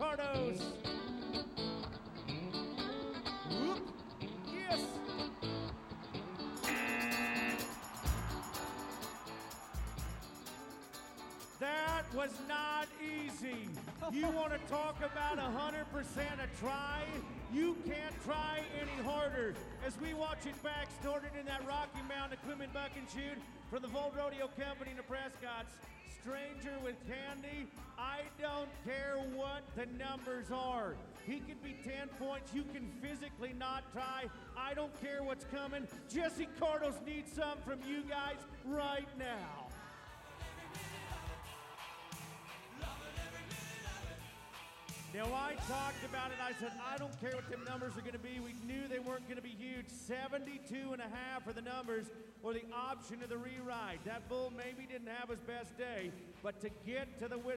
Kardos. Whoop. Yes. That was not easy. You want to talk about 100% a try? You can't try any harder. As we watch it back, started in that Rocky Mountain equipment buck and shoot from the Vold Rodeo Company in Prescott's. Stranger with Candy, I don't care what the numbers are. He can be 10 points. You can physically not try. I don't care what's coming. Jesse Kardos needs some from you guys right now. Now, I talked about it. I said, I don't care what the numbers are going to be. We knew they weren't going to be huge. 72 and a half are the numbers or the option of the re-ride. That bull maybe didn't have his best day, but to get to the.